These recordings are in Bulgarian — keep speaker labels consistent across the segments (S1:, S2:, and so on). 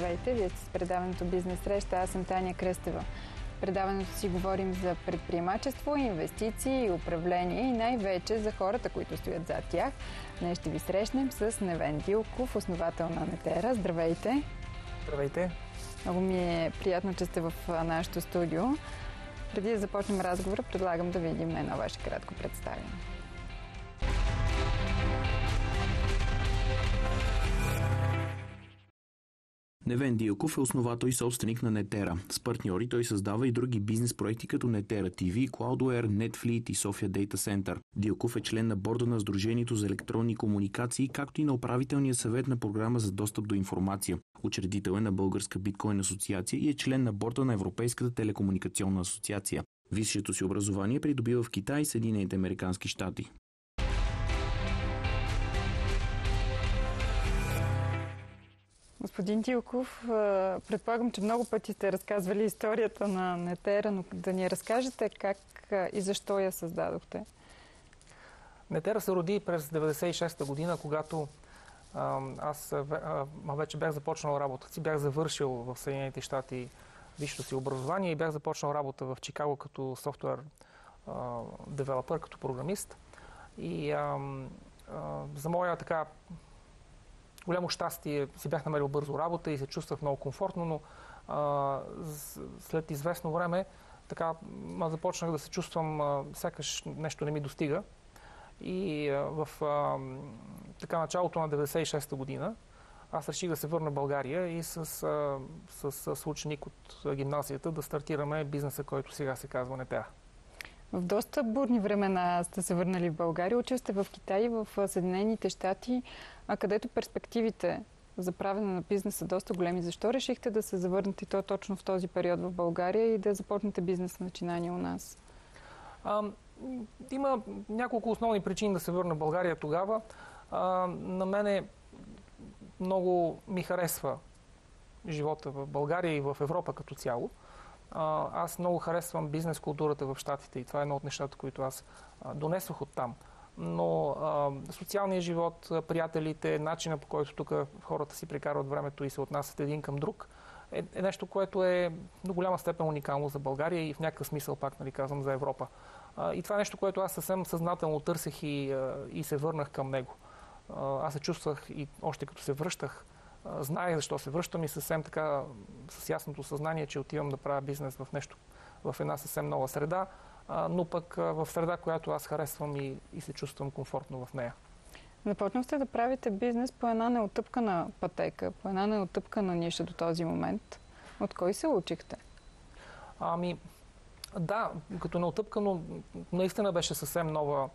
S1: Здравейте, вие сте с предаването Бизнес среща. Аз съм Таня Кръстева. Предаването си говорим за предприемачество, инвестиции и управление и най-вече за хората, които стоят зад тях. Днес ще ви срещнем с Невен Дилков, основател на Нетера. Здравейте!
S2: Здравейте!
S1: Много ми е приятно, че сте в нашото студио. Преди да започнем разговора, предлагам да видим едно ваше кратко представяне.
S3: Невен Дилков е основател и собственик на Нетера. С партньори той създава и други бизнес проекти като Нетера TV, Cloudware, Netfleet и София Data Center. Дилков е член на борда на Сдружението за електронни комуникации, както и на управителния съвет на програма за достъп до информация. Учредител е на Българска биткоин асоциация и е член на борда на Европейската телекомуникационна асоциация. Висшето си образование придобива в Китай и Съединените Американски щати.
S1: Господин Тилков, предполагам, че много пъти сте разказвали историята на Нетера, но да ни разкажете как и защо я създадохте.
S2: Нетера се роди през 96-та година, когато аз вече бях започнал работа си, бях завършил в Съединените щати висшето си образование и бях започнал работа в Чикаго като софтуер девелопър, като програмист. И а, а, за моя така голямо щастие си бях намерил бързо работа и се чувствах много комфортно, но а, след известно време така започнах да се чувствам а, сякаш нещо не ми достига. И а, в а, така началото на 96-та година аз реших да се върна в България и с, а, с, с ученик от гимназията да стартираме бизнеса, който сега се казва НПА.
S1: В доста бурни времена сте се върнали в България. Учил сте в Китай и в Съединените щати, където перспективите за правене на бизнес са доста големи. Защо решихте да се завърнете то точно в този период в България и да започнете бизнес начинания у нас?
S2: А, има няколко основни причини да се върна в България тогава. А, на мене много ми харесва живота в България и в Европа като цяло аз много харесвам бизнес културата в Штатите и това е едно от нещата, които аз донесох от там. Но а, социалният живот, приятелите, начина по който тук хората си прекарват времето и се отнасят един към друг, е, е нещо, което е до голяма степен уникално за България и в някакъв смисъл, пак нали казвам, за Европа. А, и това е нещо, което аз съвсем съзнателно търсех и, и се върнах към него. Аз се чувствах и още като се връщах, знаех защо се връщам и съвсем така с ясното съзнание, че отивам да правя бизнес в нещо, в една съвсем нова среда, но пък в среда, която аз харесвам и, и се чувствам комфортно в нея.
S1: Започнахте да правите бизнес по една неотъпкана пътека, по една неотъпкана ниша до този момент. От кой се учихте?
S2: Ами, да, като неотъпкано, наистина беше съвсем нова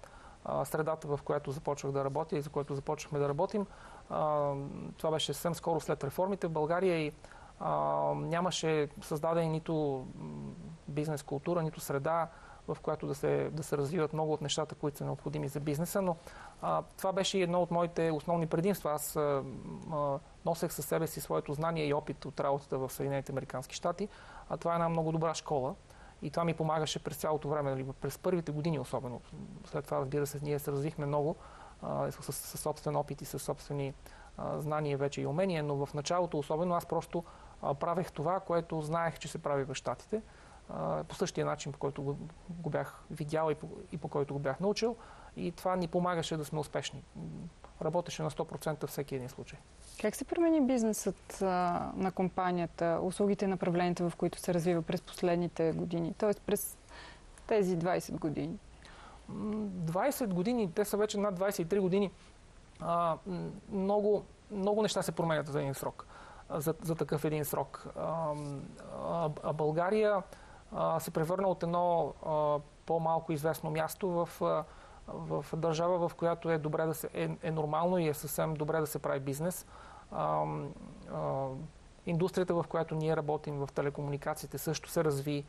S2: средата, в която започвах да работя и за което започнахме да работим. Това беше съвсем скоро след реформите в България и нямаше създадени нито бизнес култура, нито среда, в която да се, да се развиват много от нещата, които са необходими за бизнеса, но а, това беше едно от моите основни предимства. Аз а, а, носех със себе си своето знание и опит от работата в Съединените Американски щати, а това е една много добра школа. И това ми помагаше през цялото време, нали, през първите години особено. След това, разбира се, ние се развихме много а, с, с, собствен опит и с собствени знания вече и умения, но в началото особено аз просто правех това, което знаех, че се прави в Штатите, по същия начин, по който го, го бях видял и по, и по който го бях научил. И това ни помагаше да сме успешни. Работеше на 100% всеки един случай.
S1: Как се промени бизнесът а, на компанията, услугите и направленията, в които се развива през последните години, т.е. през тези 20 години?
S2: 20 години, те са вече над 23 години. Много, много неща се променят за един срок, за, за такъв един срок. А, а България а, се превърна от едно а, по-малко известно място в, а, в държава, в която е добре да се, е, е нормално и е съвсем добре да се прави бизнес а, а, индустрията, в която ние работим в телекомуникациите също се разви.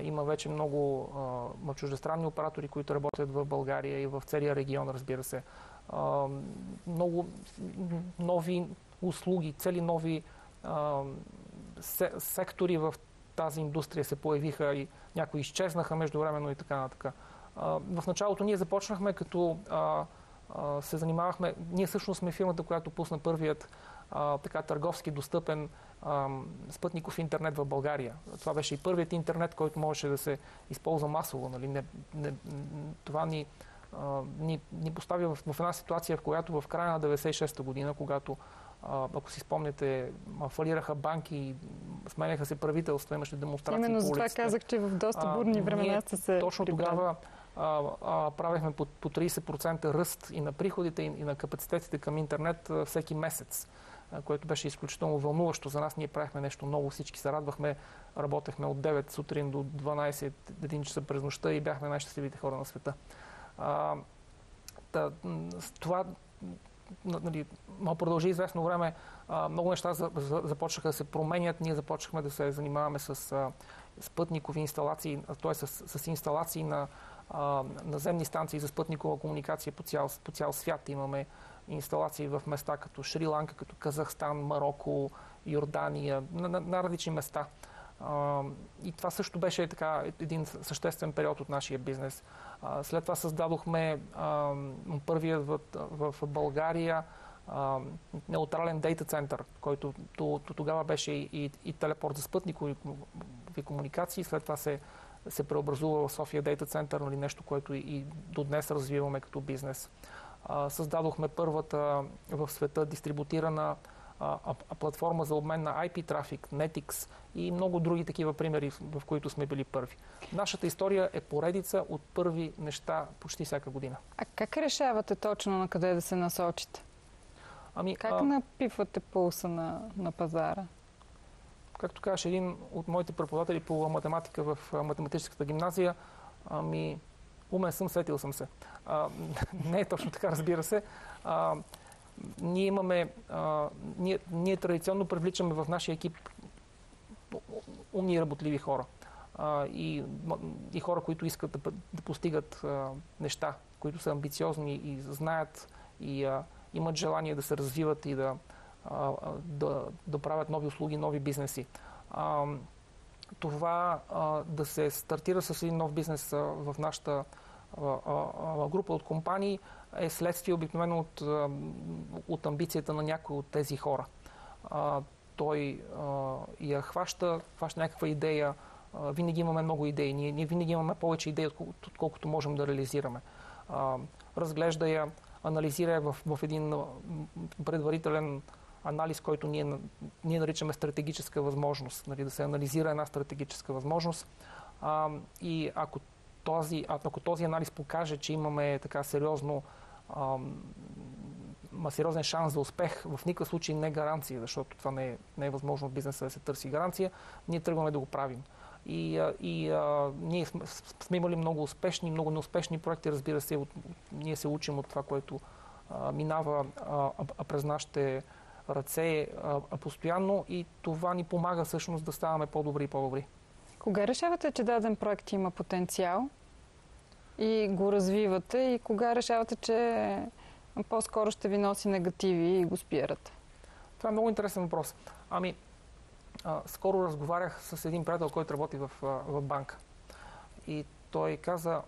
S2: Има вече много а, чуждестранни оператори, които работят в България и в целия регион, разбира се. Много нови услуги, цели нови сектори в тази индустрия се появиха и някои изчезнаха междувременно и така нататък. В началото ние започнахме като се занимавахме, ние всъщност сме фирмата, която пусна първият така търговски достъпен спътников интернет в България. Това беше и първият интернет, който можеше да се използва масово. Нали? Не, не, това ни, а, ни, ни поставя в, в една ситуация, в която в края на 96-та година, когато ако си спомняте, фалираха банки, сменяха се правителства, имаше демонстрации
S1: Именно за това казах, че в доста бурни времена сте се
S2: Точно прибрали. тогава а, а, правихме по, по 30% ръст и на приходите, и, и на капацитетите към интернет а, всеки месец, а, което беше изключително вълнуващо за нас. Ние правихме нещо ново, всички се радвахме, работехме от 9 сутрин до 12, 1 часа през нощта и бяхме най-щастливите хора на света. А, та, това нали, продължи известно време. А, много неща за, за, започнаха да се променят. Ние започнахме да се занимаваме с а, спътникови инсталации, т.е. С, с инсталации на наземни станции за спътникова комуникация по цял, по цял свят. Имаме инсталации в места като Шри-Ланка, като Казахстан, Марокко, Йордания, на, на, на различни места. А, и това също беше така един съществен период от нашия бизнес. А, след това създадохме а, първият в, в, България неутрален дейта център, който то, то тогава беше и, и, и телепорт за спътникови комуникации. След това се, се преобразува в София Дейта център, нали, нещо, което и до днес развиваме като бизнес. Създадохме първата в света дистрибутирана платформа за обмен на IP трафик, Netix и много други такива примери, в които сме били първи. Нашата история е поредица от първи неща почти всяка година.
S1: А как решавате точно на къде да се насочите? Ами, как а... напивате пулса на, на пазара?
S2: Както казваш, един от моите преподаватели по математика в математическата гимназия, ами, умен съм, сетил съм се. А, не е точно така, разбира се. А, ние имаме, а, ние, ние традиционно привличаме в нашия екип умни и работливи хора. А, и, и хора, които искат да, да постигат а, неща, които са амбициозни и знаят и а, имат желание да се развиват и да, а, да, да правят нови услуги, нови бизнеси. А, това а, да се стартира с един нов бизнес а, в нашата а, група от компании е следствие обикновено от, от амбицията на някой от тези хора. Той я хваща, хваща някаква идея. Винаги имаме много идеи. Ние, ние винаги имаме повече идеи, отколкото, отколкото можем да реализираме. Разглежда я, анализира я в, в един предварителен анализ, който ние, ние наричаме стратегическа възможност. Нали, да се анализира една стратегическа възможност. А, и ако този, ако този анализ покаже, че имаме така сериозно има сериозен шанс за успех, в никакъв случай не гаранция, защото това не е, не е възможно в бизнеса да се търси гаранция, ние тръгваме да го правим. И, и а, ние сме, сме имали много успешни, много неуспешни проекти, разбира се, от, ние се учим от това, което а, минава а, а, през нашите ръце а, а, постоянно и това ни помага всъщност да ставаме по-добри и по-добри.
S1: Кога решавате, че даден проект има потенциал и го развивате и кога решавате, че по-скоро ще ви носи негативи и го спирате?
S2: Това е много интересен въпрос. Ами, а, скоро разговарях с един приятел, който работи в, в банка. И той каза,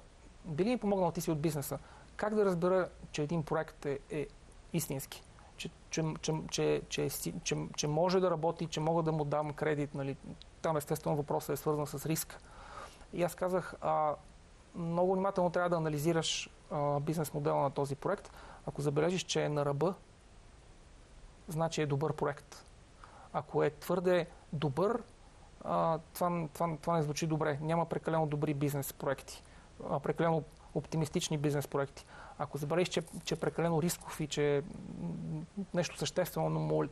S2: би ли ми помогнал ти си от бизнеса? Как да разбера, че един проект е, е истински? Че, че, че, че, че, че, че може да работи, че мога да му дам кредит. Нали? Там естествено въпросът е свързан с риск. И аз казах, а, много внимателно трябва да анализираш а, бизнес модела на този проект. Ако забележиш, че е на ръба, значи е добър проект. Ако е твърде добър, а, това, това, това не звучи добре. Няма прекалено добри бизнес проекти, а прекалено оптимистични бизнес проекти. Ако забележиш, че, че е прекалено рисков и че нещо съществено му,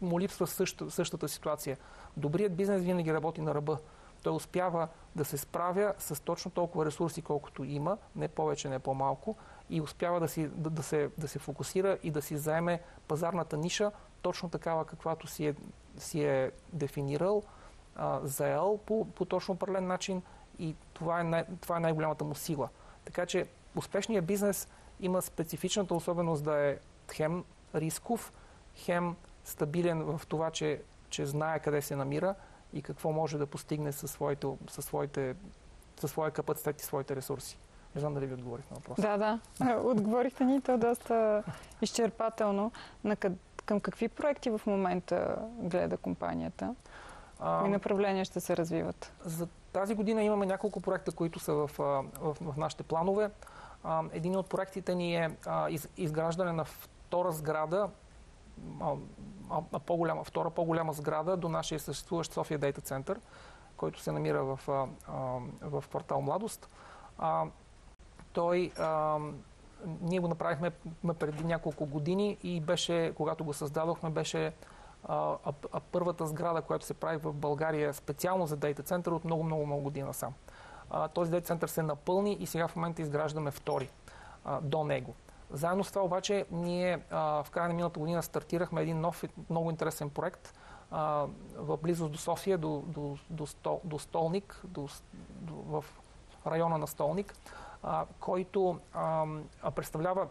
S2: му липсва същата, същата ситуация, добрият бизнес винаги работи на ръба той успява да се справя с точно толкова ресурси, колкото има, не повече, не по-малко, и успява да, си, да, да, се, да се фокусира и да си заеме пазарната ниша, точно такава, каквато си е, си е дефинирал, а, заел по, по точно определен начин и това е, най, това е най-голямата му сила. Така че успешният бизнес има специфичната особеност да е хем рисков, хем стабилен в това, че, че знае къде се намира, и какво може да постигне със, своите, със, своите, със своя капацитет и своите ресурси. Не знам дали ви отговорих на въпроса.
S1: Да, да. Отговорихте ни то доста изчерпателно. На къд, към какви проекти в момента гледа компанията? Кои направления ще се развиват?
S2: За тази година имаме няколко проекта, които са в, в, в нашите планове. Един от проектите ни е изграждане на втора сграда, по-голяма, втора по-голяма сграда до нашия съществуващ София Дейта Център, който се намира в, в квартал Младост. Той ние го направихме преди няколко години и беше, когато го създадохме, беше а, а първата сграда, която се прави в България специално за дейта център от много-много много година сам. А, този дейта център се напълни и сега в момента изграждаме втори а, до него. Заедно с това обаче ние а, в края на миналата година стартирахме един нов, много интересен проект а, в близост до София, до, до, до, до, до Столник, до, до, в района на Столник, а, който а, представлява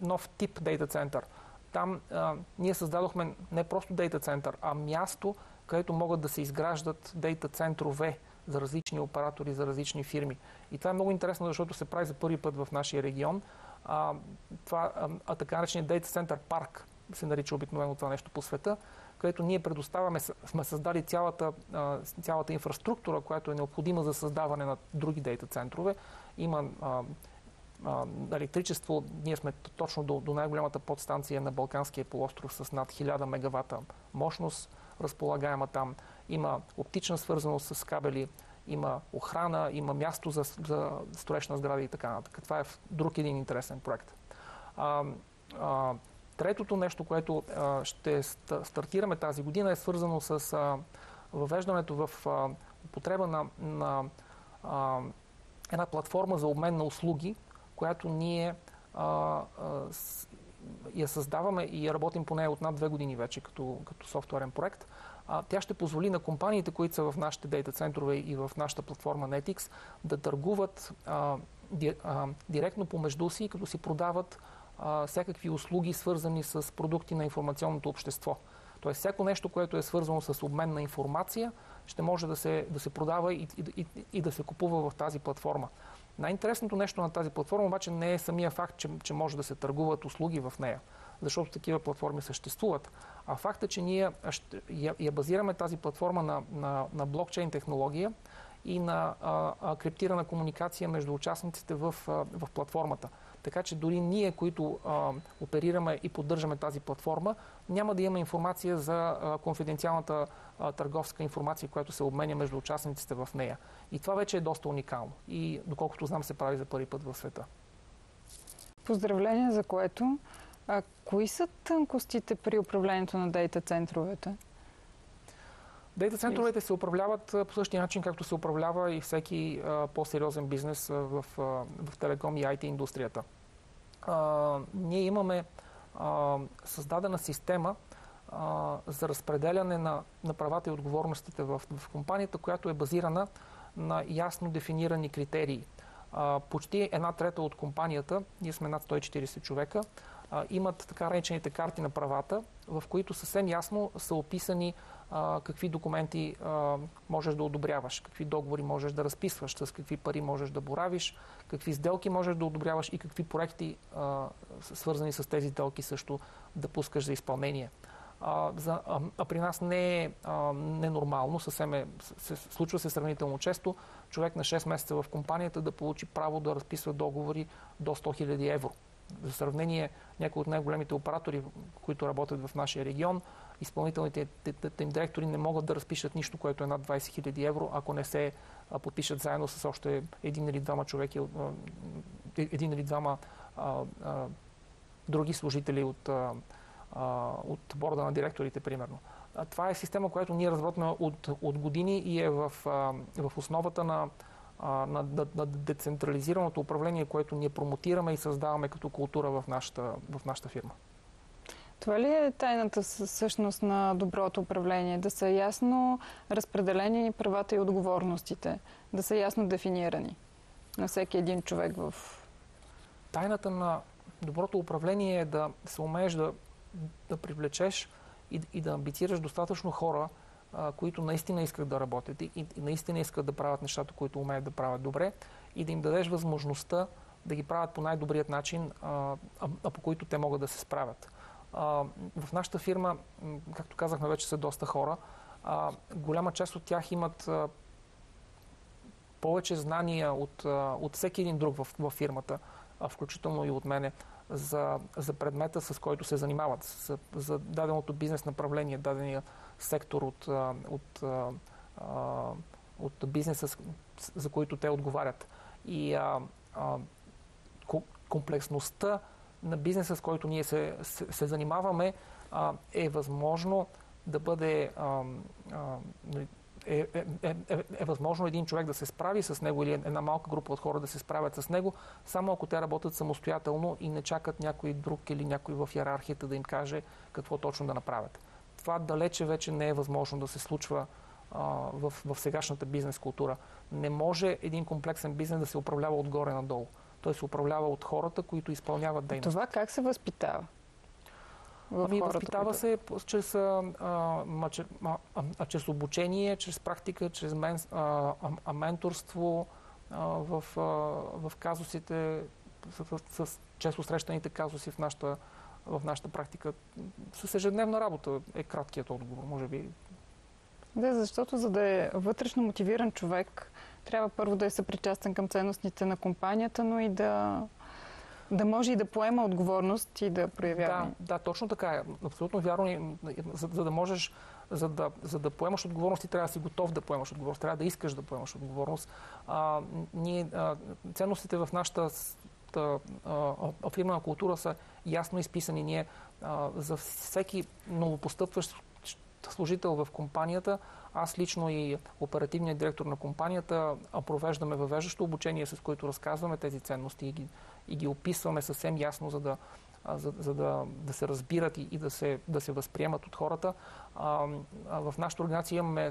S2: нов тип дейта център. Там а, ние създадохме не просто дейта център, а място, където могат да се изграждат дейта центрове за различни оператори, за различни фирми. И това е много интересно, защото се прави за първи път в нашия регион. А, това, а, а така наречения дейта център парк се нарича обикновено това нещо по света, където ние предоставяме, сме създали цялата, цялата инфраструктура, която е необходима за създаване на други дейта центрове. Има а, а, електричество, ние сме точно до, до най-голямата подстанция на Балканския полуостров с над 1000 мегавата мощност, разполагаема там. Има оптична свързаност с кабели, има охрана, има място за, за строеж на сгради и така нататък. Това е друг един интересен проект. А, а, третото нещо, което а, ще стартираме тази година е свързано с а, въвеждането в а, употреба на, на а, една платформа за обмен на услуги, която ние а, а, с, я създаваме и работим по нея от над две години вече като, като софтуерен проект. А, тя ще позволи на компаниите, които са в нашите дейта центрове и в нашата платформа Netix, да търгуват а, ди, а, директно помежду си, като си продават а, всякакви услуги, свързани с продукти на информационното общество. Тоест, всяко нещо, което е свързано с обмен на информация, ще може да се, да се продава и, и, и, и да се купува в тази платформа. Най-интересното нещо на тази платформа обаче не е самия факт, че, че може да се търгуват услуги в нея, защото такива платформи съществуват, а факта, че ние я, базираме тази платформа на, на, на блокчейн технология и на а, а, криптирана комуникация между участниците в, а, в платформата. Така че дори ние, които а, оперираме и поддържаме тази платформа, няма да имаме информация за а, конфиденциалната а, търговска информация, която се обменя между участниците в нея. И това вече е доста уникално. И доколкото знам, се прави за първи път в света.
S1: Поздравления за което. А кои са тънкостите при управлението на дейта центровете?
S2: Дейта центровете се управляват по същия начин, както се управлява и всеки а, по-сериозен бизнес в, а, в телеком и IT индустрията. А, ние имаме а, създадена система а, за разпределяне на, на правата и отговорностите в, в компанията, която е базирана на ясно дефинирани критерии. А, почти една трета от компанията, ние сме над 140 човека, а, имат така наречените карти на правата, в които съвсем ясно са описани а, какви документи а, можеш да одобряваш, какви договори можеш да разписваш, с какви пари можеш да боравиш, какви сделки можеш да одобряваш и какви проекти, а, свързани с тези сделки, също да пускаш за изпълнение. А, за, а, а при нас не е ненормално, съвсем е, се, случва се сравнително често, човек на 6 месеца в компанията да получи право да разписва договори до 100 000 евро. За сравнение, някои от най-големите оператори, които работят в нашия регион, изпълнителните им директори не могат да разпишат нищо, което е над 20 000 евро, ако не се подпишат заедно с още един или двама човеки, един или двама други служители от, от борда на директорите, примерно. Това е система, която ние разработваме от, от години и е в, в основата на, на, на, на децентрализираното управление, което ние промотираме и създаваме като култура в нашата, в нашата фирма.
S1: Това ли е тайната същност на доброто управление? Да са ясно разпределени правата и отговорностите, да са ясно дефинирани на всеки един човек в...
S2: Тайната на доброто управление е да се умееш да, да привлечеш и, и да амбицираш достатъчно хора, а, които наистина искат да работят и, и наистина искат да правят нещата, които умеят да правят добре и да им дадеш възможността да ги правят по най-добрият начин, а, а, а по които те могат да се справят. в нашата фирма, както казахме, вече са доста хора. голяма част от тях имат повече знания от, от всеки един друг в, в фирмата, включително и от мене, за, за предмета, с който се занимават, за, за даденото бизнес направление, дадения сектор от, от, от, бизнеса, за които те отговарят. И а, а, комплексността на бизнеса, с който ние се, се, се занимаваме, а, е възможно да бъде а, а, е, е, е, е, е възможно един човек да се справи с него или една малка група от хора да се справят с него, само ако те работят самостоятелно и не чакат някой друг или някой в иерархията да им каже какво точно да направят. Това далече вече не е възможно да се случва а, в, в сегашната бизнес култура. Не може един комплексен бизнес да се управлява отгоре надолу. Той се управлява от хората, които изпълняват дейност.
S1: Това как се възпитава?
S2: Ами, възпитава се чрез, а, а, а, чрез обучение, чрез практика, чрез мен, а, а, менторство а, в, а, в казусите, с, с, с често срещаните казуси в нашата, в нашата практика. С ежедневна работа е краткият отговор, може би.
S1: Да, защото за да е вътрешно мотивиран човек, трябва първо да е съпричастен към ценностите на компанията, но и да да може и да поема отговорност и да проявява.
S2: Да, да, точно така е. Абсолютно вярно. За, за да можеш, за да, за да поемаш отговорност, ти трябва да си готов да поемаш отговорност. Трябва да искаш да поемаш отговорност. А, ние, а, ценностите в нашата фирмена култура са ясно изписани. Ние а, за всеки новопостъпващ служител в компанията, аз лично и оперативният директор на компанията провеждаме въвеждащо обучение, с което разказваме тези ценности и ги и ги описваме съвсем ясно, за да, за, за да, да се разбират и, и да, се, да се възприемат от хората. А, а в нашата организация имаме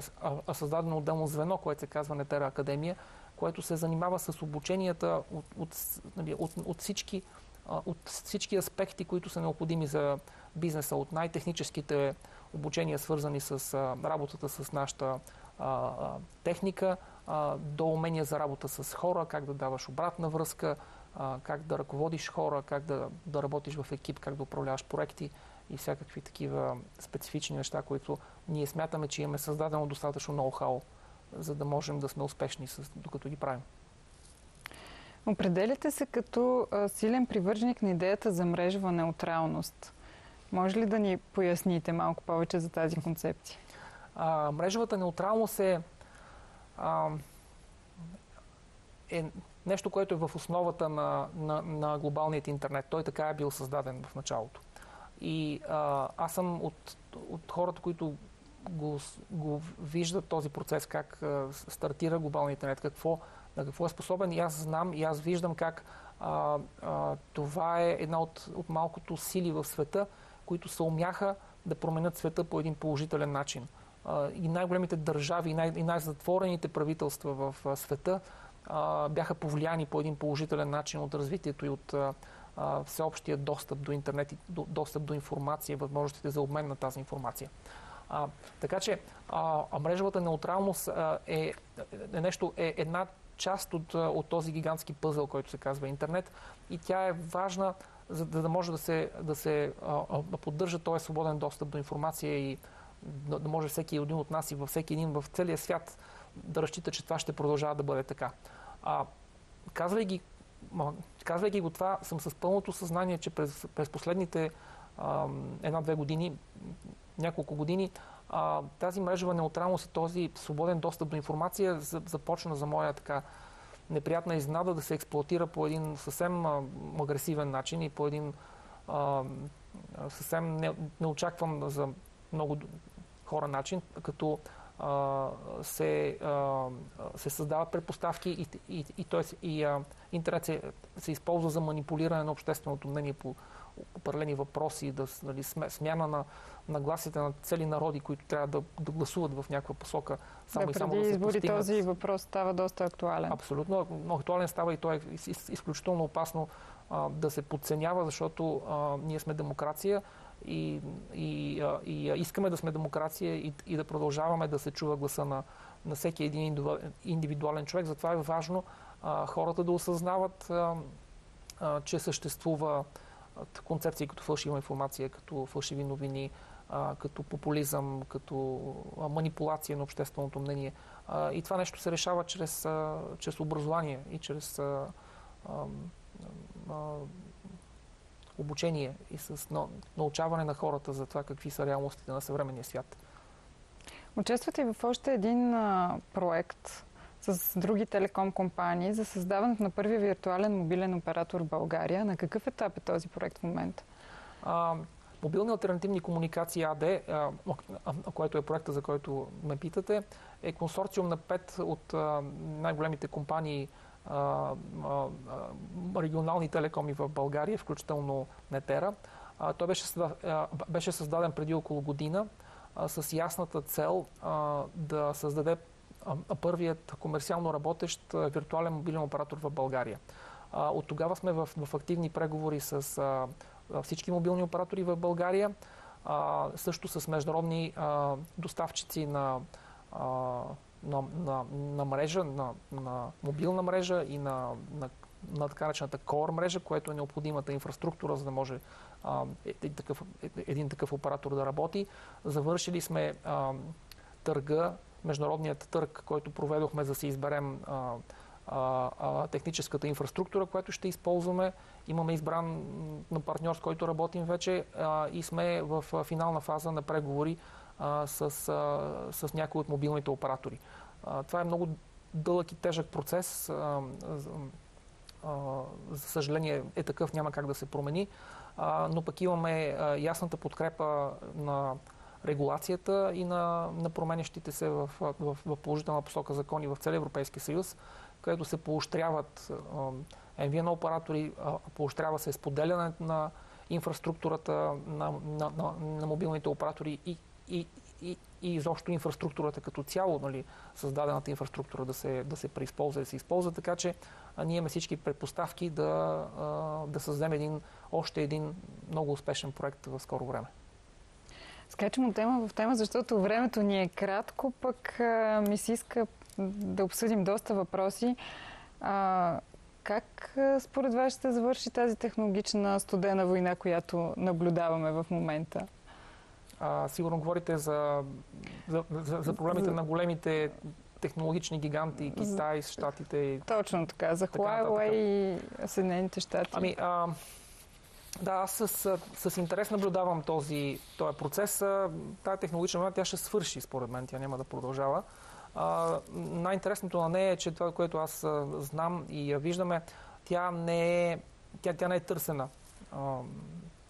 S2: създадено отделно звено, което се казва Нетера Академия, което се занимава с обученията от, от, нали, от, от, всички, от всички аспекти, които са необходими за бизнеса, от най-техническите обучения, свързани с работата с нашата техника, до умения за работа с хора, как да даваш обратна връзка, как да ръководиш хора, как да, да работиш в екип, как да управляваш проекти и всякакви такива специфични неща, които ние смятаме, че имаме създадено достатъчно ноу-хау, за да можем да сме успешни, с, докато ги правим.
S1: Определяте се като а, силен привърженик на идеята за мрежова неутралност. Може ли да ни поясните малко повече за тази концепция?
S2: А, мрежовата неутралност е, а, е нещо, което е в основата на, на, на глобалният интернет. Той така е бил създаден в началото. И а, аз съм от, от хората, които го, го виждат този процес, как а, стартира глобалният интернет, какво, на какво е способен. И аз знам и аз виждам как а, а, това е една от, от малкото сили в света, които се умяха да променят света по един положителен начин. А, и най-големите държави, и, най- и най-затворените правителства в а, света бяха повлияни по един положителен начин от развитието и от всеобщия достъп до интернет и до, достъп до информация, възможностите за обмен на тази информация. А, така че а, мрежовата неутралност а, е, е нещо, е една част от, от този гигантски пъзъл, който се казва интернет и тя е важна, за да, да може да се, да се а, поддържа този свободен достъп до информация и да, да може всеки един от нас и във всеки един в целия свят да разчита, че това ще продължава да бъде така. А, казвайки, казвайки го това, съм с пълното съзнание, че през, през последните една-две години, няколко години, а, тази мрежова неутралност и този свободен достъп до информация започна за моя така неприятна изнада да се експлуатира по един съвсем агресивен начин и по един а, съвсем не, неочакван за много хора начин, като се, се създават предпоставки и, и, и, т.е. и а, интернет се, се използва за манипулиране на общественото мнение по определени въпроси, да, нали, смяна на, на гласите на цели народи, които трябва да, да гласуват в някаква посока.
S1: Само да, и само преди да се избори постигнат. този въпрос става доста актуален.
S2: Абсолютно. Но актуален става и той е изключително опасно а, да се подценява, защото а, ние сме демокрация и, и, и искаме да сме демокрация и, и да продължаваме да се чува гласа на, на всеки един индивидуален човек. Затова е важно а, хората да осъзнават, а, а, че съществува концепции като фалшива информация, като фалшиви новини, като популизъм, като манипулация на общественото мнение. И това нещо се решава чрез, чрез образование и чрез обучение и с научаване на хората за това какви са реалностите на съвременния свят.
S1: Участвате в още един проект с други телеком компании за създаването на първия виртуален мобилен оператор в България. На какъв етап е този проект в момента?
S2: А, Мобилни альтернативни комуникации АД, а, което е проекта, за който ме питате, е консорциум на пет от най-големите компании регионални телекоми в България, включително Нетера. Той беше, беше създаден преди около година с ясната цел да създаде първият комерциално работещ виртуален мобилен оператор в България. От тогава сме в, в активни преговори с всички мобилни оператори в България, също с международни доставчици на, на, на, на мрежа, на, на мобилна мрежа и на, на, на така наречената core мрежа, което е необходимата инфраструктура, за да може а, един, такъв, един такъв оператор да работи. Завършили сме а, търга международният търг, който проведохме за да си изберем а, а, а, техническата инфраструктура, която ще използваме. Имаме избран на партньор, с който работим вече а, и сме в финална фаза на преговори а, с, а, с някои от мобилните оператори. А, това е много дълъг и тежък процес. А, а, за съжаление е такъв, няма как да се промени, а, но пък имаме а, ясната подкрепа на регулацията и на, на променящите се в, в, в положителна посока закони в целия Европейски съюз, където се поощряват MVNO оператори, поощрява се споделянето на инфраструктурата на, на, на, на мобилните оператори и, и, и, и изобщо инфраструктурата като цяло, нали, създадената инфраструктура да се, да се преизползва да се използва, така че а, ние имаме всички предпоставки да, а, да създадем един, още един много успешен проект в скоро време.
S1: Скачам от тема в тема, защото времето ни е кратко, пък а, ми се иска да обсъдим доста въпроси. А, как според вас ще завърши тази технологична студена война, която наблюдаваме в момента?
S2: А, сигурно говорите за, за, за, за проблемите на големите технологични гиганти, Китай, Штатите.
S1: Точно така, за Huawei и Съединените щати.
S2: Ами, а, да, аз с, с интерес наблюдавам този, този процес. Тая технологична война, тя ще свърши, според мен, тя няма да продължава. най-интересното на нея е, че това, което аз знам и я виждаме, тя не е, тя, тя не е търсена. А,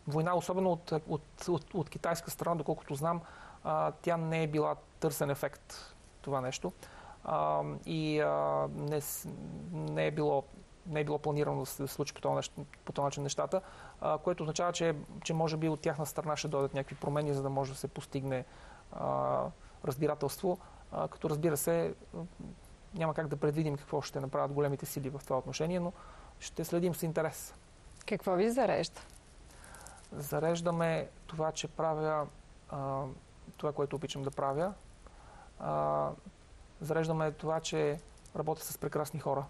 S2: война, особено от, от, от, от китайска страна, доколкото знам, а, тя не е била търсен ефект това нещо. А, и а, не, не е било не е било планирано да се случи по този, по този начин нещата, а, което означава, че, че може би от тяхна страна ще дойдат някакви промени, за да може да се постигне а, разбирателство, а, като разбира се няма как да предвидим какво ще направят големите сили в това отношение, но ще следим с интерес.
S1: Какво ви зарежда?
S2: Зареждаме това, че правя а, това, което обичам да правя. А, зареждаме това, че работя с прекрасни хора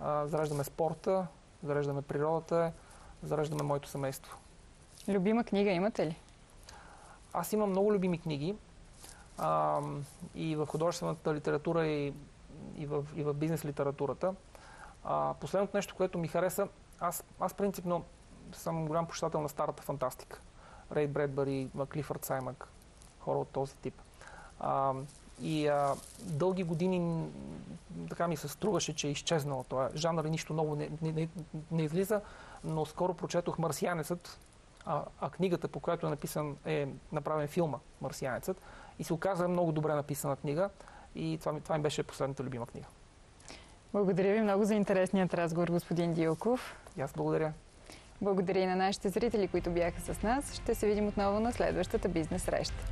S2: зареждаме спорта, зареждаме природата, зареждаме моето семейство.
S1: Любима книга имате ли?
S2: Аз имам много любими книги а, и в художествената литература и, и, в, и в бизнес литературата. А, последното нещо, което ми хареса, аз, аз принципно съм голям почитател на старата фантастика. Рей Бредбъри, Клифърд Саймък, хора от този тип. А, и а, дълги години така ми се струваше, че е изчезнал това. Жанър и нищо ново не, не, не, не излиза, но скоро прочетох Марсианецът, а, а книгата, по която е написан, е направен филма Марсианецът и се оказа много добре написана книга и това, това ми беше последната любима книга.
S1: Благодаря ви много за интересният разговор, господин Дилков.
S2: И аз благодаря.
S1: Благодаря и на нашите зрители, които бяха с нас. Ще се видим отново на следващата бизнес среща.